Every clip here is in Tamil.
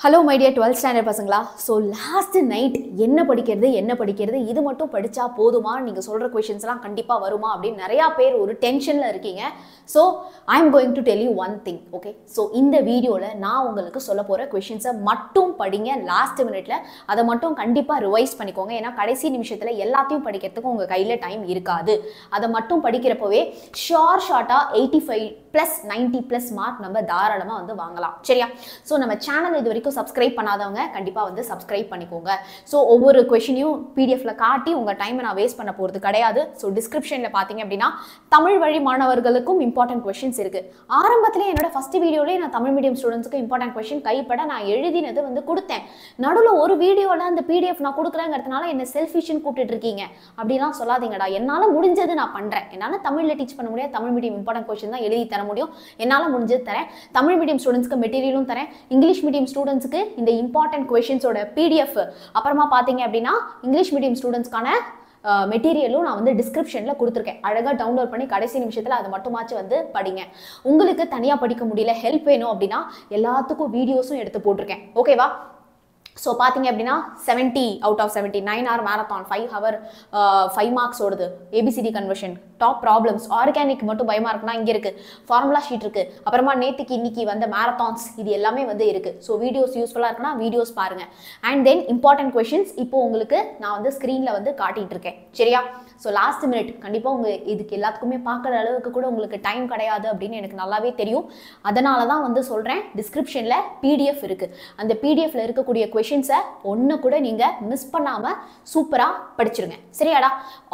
Hello my dear twelfth standard பசங்களா? ஸோ லாஸ்ட் நைட் என்ன படிக்கிறது என்ன படிக்கிறது இது மட்டும் படித்தா போதுமா? நீங்கள் சொல்கிற கொஷின்ஸ்லாம் கண்டிப்பாக வருமா? அப்படின்னு நிறையா பேர் ஒரு டென்ஷனில் இருக்கீங்க. So I am going to tell you one thing okay so இந்த வீடியோவில் நான் உங்களுக்கு சொல்ல போகிற கொஷின்ஸை மட்டும் படிங்க லாஸ்ட் மினிட்ல அதை மட்டும் கண்டிப்பாக ரிவைஸ் பண்ணிக்கோங்க. ஏன்னா கடைசி நிமிஷத்தில் எல்லாத்தையும் படிக்கிறதுக்கு உங்கள் கையில் டைம் இருக்காது. அதை மட்டும் படிக்கிறப்பவே ஷார் ஷார்ட்டாக eighty five plus ninety plus mark நம்ம தாராளமாக வந்து வாங்கலாம். சரியா? ஸோ நம்ம சேனல் இது வரைக்கும் சப்ஸ்கிரைப் பண்ணாதவங்க கண்டிப்பாக வந்து சப்ஸ்கிரைப் பண்ணிக்கோங்க. ஸோ ஒவ்வொரு கொஷினையும் பிடிஎஃப்ல காட்டி உங்கள் டைமை நான் வேஸ்ட் பண்ண போகிறது கிடையாது. ஸோ டிஸ்கிரிப்ஷனில் பார்த்தீங்க அப்படின்னா தமிழ் வழி மாணவர்களுக்கும் இம்பார்ட்டன்ட் கொஷின்ஸ் இருக்குது ஆரம்பத்தில் என்னோட ஃபஸ்ட் வீடியோலேயே நான் தமிழ் மீடியம் ஸ்டூடெண்ட்ஸுக்கு இம்பார்ட்டன்ட் கொஷின் கைப்பட நான் எழுதினது வந்து கொடுத்தேன். நடுவில் ஒரு வீடியோவில் அந்த பிடிஎஃப் நான் கொடுக்குறேங்கிறதுனால என்ன செல்ஃபிஷன் கூப்பிட்டு இருக்கீங்க. அப்படிலாம் சொல்லாதீங்கடா. என்னால் முடிஞ்சது நான் பண்ணுறேன் என்னால் தமிழில் டீச் பண்ண முடியாது. தமிழ் மீடியம் இம்பார்ட்டன்ட் கொஷின் தான் எழுதி தர முடியும். என்னால் முடிஞ்சது தரேன். தமிழ் மீடியம் ஸ்டூடெண்ட்ஸ்க்கு மெட்டீரியலும் தரேன். இங்கிலீஷ் மீடியம் ஸ்டூடெண்ட்ஸ் ஸ்டூடெண்ட்ஸ்க்கு இந்த இம்பார்ட்டன்ட் கொஷின்ஸோட பிடிஎஃப் அப்புறமா பார்த்தீங்க அப்படின்னா இங்கிலீஷ் மீடியம் ஸ்டூடெண்ட்ஸ்க்கான மெட்டீரியலும் நான் வந்து டிஸ்கிரிப்ஷனில் கொடுத்துருக்கேன். அழகாக டவுன்லோட் பண்ணி கடைசி நிமிஷத்தில் அதை மட்டுமாச்சும் வந்து படிங்க. உங்களுக்கு தனியாக படிக்க முடியல ஹெல்ப் வேணும் அப்படின்னா எல்லாத்துக்கும் வீடியோஸும் எடுத்து போட்டிருக்கேன். ஓகேவா ஸோ பார்த்தீங்க அப்படின்னா seventy out of seventy nine or marathon five hour five marks ஓடுது. ABCD conversion top problems organic மட்டும் பயமாக இருக்குன்னா இங்கே இருக்குது ஃபார்முலா ஷீட் இருக்குது அப்புறமா நேற்றுக்கு இன்னைக்கு வந்த மேரத்தான்ஸ் இது எல்லாமே வந்து இருக்குது ஸோ வீடியோஸ் யூஸ்ஃபுல்லாக இருக்குன்னா வீடியோஸ் பாருங்கள் அண்ட் தென் இம்பார்ட்டன்ட் கொஷின்ஸ் இப்போ உங்களுக்கு நான் வந்து ஸ்க்ரீனில் வந்து காட்டிகிட்டு இருக்கேன். சரியா? ஸோ லாஸ்ட் மினிட் கண்டிப்பாக உங்கள் இதுக்கு எல்லாத்துக்குமே பார்க்குற அளவுக்கு கூட உங்களுக்கு டைம் கிடையாது அப்படின்னு எனக்கு நல்லாவே தெரியும். அதனால தான் வந்து சொல்கிறேன் டிஸ்கிரிப்ஷனில் பிடிஎஃப் இருக்குது அந்த பிடிஎஃப்ல இருக்கக்கூடிய கொஷின் கொஷின்ஸை ஒன்று கூட நீங்கள் மிஸ் பண்ணாமல் சூப்பராக படிச்சிருங்க. சரியாடா?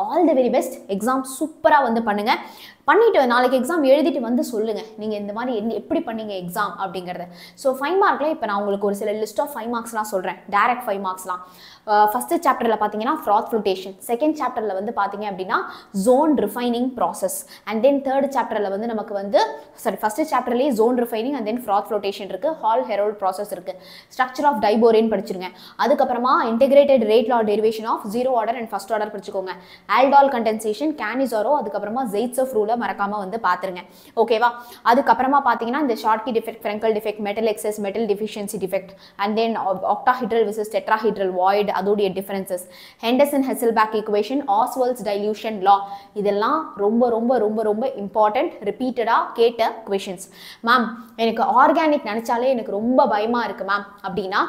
All the very best exam சூப்பராக வந்து பண்ணுங்கள் பண்ணிட்டு நாளைக்கு எக்ஸாம் எழுதிட்டு வந்து சொல்லுங்கள் நீங்கள் இந்த மாதிரி எந்த எப்படி பண்ணீங்க எக்ஸாம் அப்படிங்கிறத. ஸோ ஃபைவ் மார்க்கில் இப்போ நான் உங்களுக்கு ஒரு சில லிஸ்ட் ஆஃப் ஃபைவ் மார்க்ஸ்லாம் சொல்கிறேன் டேரக்ட் ஃபைவ் மார்க்ஸ்லாம் ஃபஸ்ட்டு சாப்டரில் பார்த்தீங்கன்னா ஃப்ராத் ஃப்ளூட்டேஷன் செகண்ட் சாப்டரில் வந்து பார்த்தீங்க அப்படின்னா zone refining process and then third சாப்டரில் வந்து நமக்கு வந்து sorry first சாப்டர்லேயே zone refining and then froth flotation இருக்குது ஹால் ஹெரோல்ட் ப்ராசஸ் இருக்குது ஸ்ட்ரக்சர் ஆஃப் டைபோரேன் படிச்சிருங்க. அதுக்கப்புறமா integrated rate law derivation of zero order and first order படிச்சுக்கோங்க. ஆல்டால் கண்டென்சேஷன் கேனிசாரோ அதுக்கப்புறமா ஜெயிட்ஸ் ஆஃப் ரூலை மறக்காம வந்து பார்த்துருங்க ஓகேவா அதுக்கப்புறமா பார்த்தீங்கன்னா இந்த Schottky defect Frenkel defect metal excess metal deficiency defect and then octahedral voids tetrahedral void அதோடைய differences Henderson Hasselbalch equation Ostwald's dilution law இதெல்லாம் ரொம்ப ரொம்ப ரொம்ப ரொம்ப இம்பார்ட்டன்ட் ரிப்பீட்டடாக கேட்ட கொஷின்ஸ் மேம் எனக்கு ஆர்கானிக் நினச்சாலே எனக்கு ரொம்ப பயமாக இருக்குது மேம் அப்படின்னா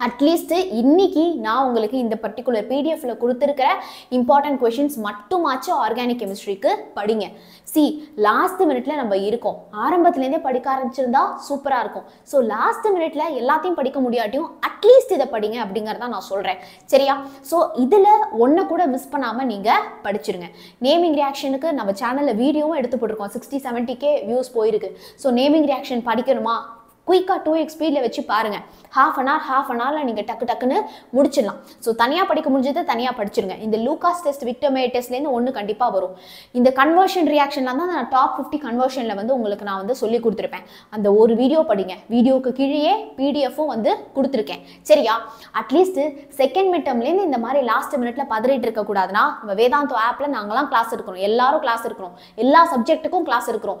அட்லீஸ்ட்டு இன்னைக்கு நான் உங்களுக்கு இந்த பர்டிகுலர் பிடிஎஃப்ல கொடுத்துருக்கிற இம்பார்ட்டன்ட் கொஷின்ஸ் மட்டுமாச்சும் ஆர்கானிக் கெமிஸ்ட்ரிக்கு படிங்க. சி லாஸ்ட் மினிட்ல நம்ம இருக்கோம். ஆரம்பத்துலேருந்தே படிக்க ஆரம்பிச்சிருந்தா சூப்பராக இருக்கும். ஸோ லாஸ்ட் மினிட்ல எல்லாத்தையும் படிக்க முடியாட்டியும் அட்லீஸ்ட் இதை படிங்க அப்படிங்கிறத நான் சொல்கிறேன் சரியா? ஸோ இதில் ஒன்றை கூட மிஸ் பண்ணாமல் நீங்கள் படிச்சிருங்க. நேமிங் ரியாக்ஷனுக்கு நம்ம சேனலில் வீடியோவும் எடுத்து போட்டிருக்கோம். சிக்ஸ்டி செவன்ட்டிக்கே வியூஸ் போயிருக்கு. ஸோ நேமிங் ரியாக்ஷன் படிக்கணுமா? குயிக்காக டூ எக்ஸ் ஸ்பீடில் வச்சு பாருங்கள் half an hour half an ஹவரில் நீங்கள் டக்கு டக்குன்னு முடிச்சிடலாம். ஸோ தனியாக படிக்க முடிஞ்சதை தனியாக படிச்சிருங்க. இந்த லூகாஸ் டெஸ்ட் விக்டமே டெஸ்ட்லேருந்து ஒன்று கண்டிப்பாக வரும். இந்த கன்வர்ஷன் ரியாக்ஷன்லாம் தான் நான் டாப் ஃபிஃப்டி கன்வர்ஷனில் வந்து உங்களுக்கு நான் வந்து சொல்லி கொடுத்துருப்பேன். அந்த ஒரு வீடியோ படிங்க. வீடியோக்கு கீழே பிடிஎஃப்பும் வந்து கொடுத்துருக்கேன். சரியா? அட்லீஸ்ட்டு செகண்ட் மிட் டேர்ம்லேருந்து இந்த மாதிரி லாஸ்ட் மினிட்ல பதறிட்டு இருக்கக்கூடாதுன்னா நம்ம வேதாந்தோ ஆப்பில் நாங்களாம் கிளாஸ் இருக்கிறோம் எல்லாரும் கிளாஸ் இருக்கிறோம் எல்லா சப்ஜெக்ட்டுக்கும் கிளாஸ் இருக்கிறோம்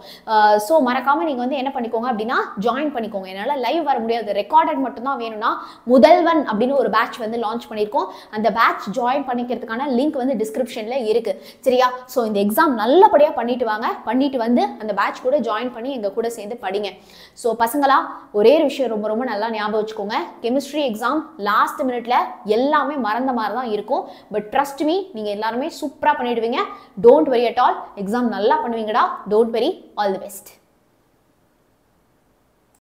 ஸோ மறக்காமல் நீங்கள் வந்து என்ன பண்ணிக்கோங்க அப்படின்னா ஜாயின் பண்ணிக்கோங்க. பண்ணிக்கோங்க. என்னால் லைவ் வர முடியாது. ரெக்கார்டட் மட்டும்தான் வேணும்னா முதல்வன் அப்படின்னு ஒரு பேட்ச் வந்து லான்ச் பண்ணியிருக்கோம். அந்த பேட்ச் ஜாயின் பண்ணிக்கிறதுக்கான லிங்க் வந்து டிஸ்கிரிப்ஷனில் இருக்குது சரியா? ஸோ இந்த எக்ஸாம் நல்லபடியாக பண்ணிட்டு வாங்க. பண்ணிட்டு வந்து அந்த பேட்ச் கூட ஜாயின் பண்ணி எங்கள் கூட சேர்ந்து படிங்க. ஸோ பசங்களா ஒரே ஒரு விஷயம் ரொம்ப ரொம்ப நல்லா ஞாபகம் வச்சுக்கோங்க. கெமிஸ்ட்ரி எக்ஸாம் லாஸ்ட் மினிட்ல எல்லாமே மறந்த மாதிரி தான் இருக்கும். பட் ட்ரஸ்ட் மீ நீங்கள் எல்லாருமே சூப்பராக பண்ணிடுவீங்க. Don't worry at all exam நல்லா பண்ணுவீங்கடா. Don't worry all the best